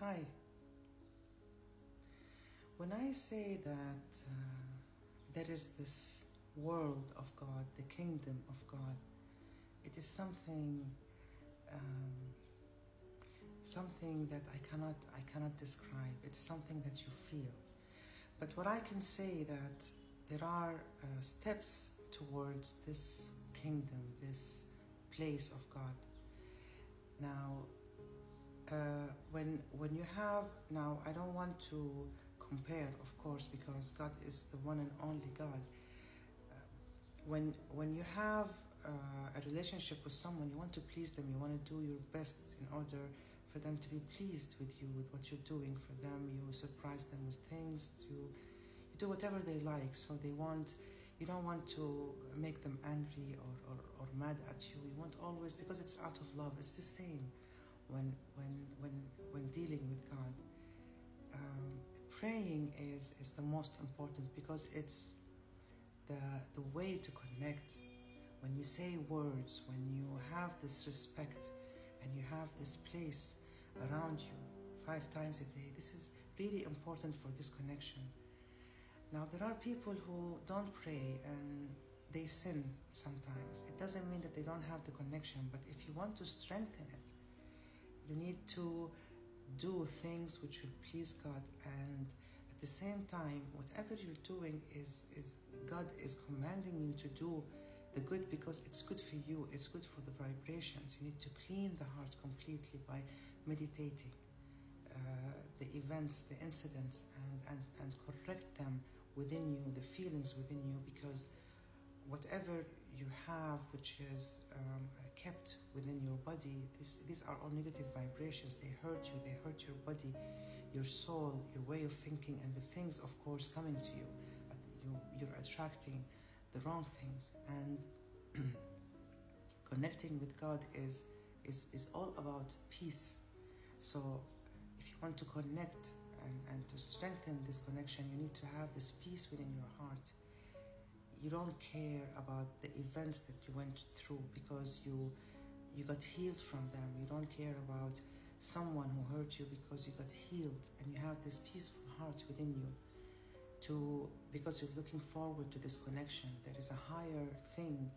Hi. When I say that uh, there is this world of God, the kingdom of God, it is something, um, something that I cannot, I cannot describe. It's something that you feel. But what I can say that there are uh, steps towards this kingdom, this place of God. Now, uh, when when you have now, I don't want to compare, of course, because God is the one and only God. Uh, when when you have uh, a relationship with someone, you want to please them. You want to do your best in order for them to be pleased with you, with what you're doing for them. You surprise them with things. You you do whatever they like. So they want. You don't want to make them angry or, or, or mad at you. You want always because it's out of love. It's the same when when when when dealing with God. Um, praying is is the most important because it's the the way to connect. When you say words, when you have this respect, and you have this place around you five times a day, this is really important for this connection. Now there are people who don't pray and they sin sometimes. It doesn't mean that they don't have the connection, but if you want to strengthen it, you need to do things which will please God and at the same time whatever you're doing is is God is commanding you to do the good because it's good for you it's good for the vibrations. You need to clean the heart completely by meditating uh, the events the incidents and, and and correct them within you the feelings within you because whatever you have which is um, kept within your body this, these are all negative vibrations. They hurt you. They hurt your body your soul your way of thinking and the things of course coming to you. You you're attracting the wrong things. And connecting with god is is is all about peace. So if you want to connect and, and to strengthen this connection you need to have this peace within your heart you don't care about the events that you went through because you you got healed from them. You don't care about someone who hurt you because you got healed. And you have this peaceful heart within you to because you're looking forward to this connection there is a higher thing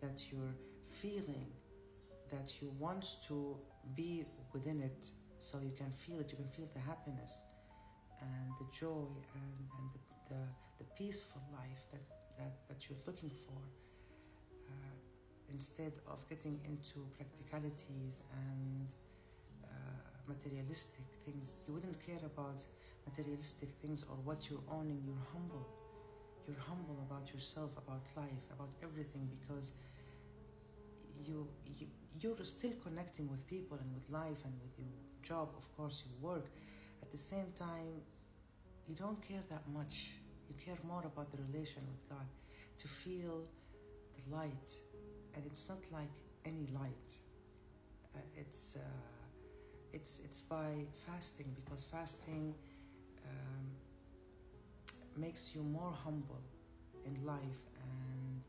that you're feeling that you want to be within it so you can feel it. You can feel the happiness and the joy and, and the, the, the peaceful life that that, that you're looking for uh, instead of getting into practicalities and uh, materialistic things. You wouldn't care about materialistic things or what you're owning. You're humble. You're humble about yourself, about life, about everything because you, you you're still connecting with people and with life and with your job, of course, your work. At the same time, you don't care that much you care more about the relation with God, to feel the light. And it's not like any light. Uh, it's, uh, it's, it's by fasting, because fasting um, makes you more humble in life and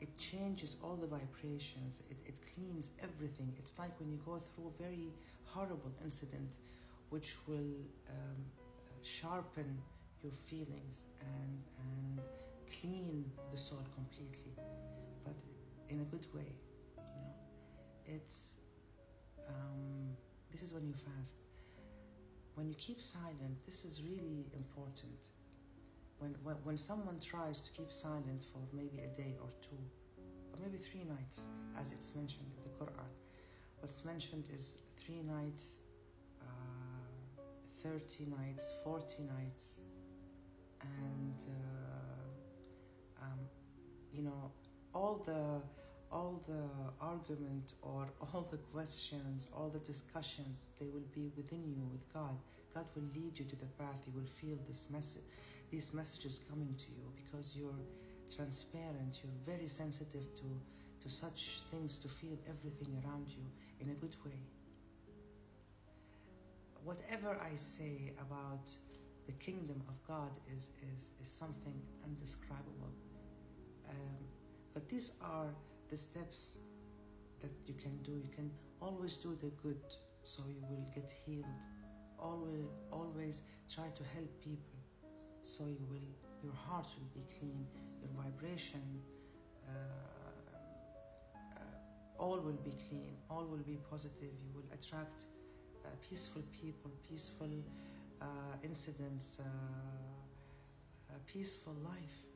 it changes all the vibrations, it, it cleans everything. It's like when you go through a very horrible incident, which will um, sharpen your feelings and and clean the soul completely but in a good way you know. It's um, this is when you fast. When you keep silent this is really important. When, when when someone tries to keep silent for maybe a day or two or maybe three nights as it's mentioned in the quran. What's mentioned is three nights uh, 30 nights 40 nights all the all the argument or all the questions all the discussions they will be within you with god. God will lead you to the path. You will feel this message these messages coming to you because you're transparent. You're very sensitive to to such things to feel everything around you in a good way. Whatever i say about the kingdom of God is, is, is something indescribable. Um, but these are the steps that you can do. You can always do the good so you will get healed. Always always try to help people so you will your heart will be clean your vibration uh, uh, all will be clean all will be positive. You will attract uh, peaceful people peaceful uh, incidents uh, a peaceful life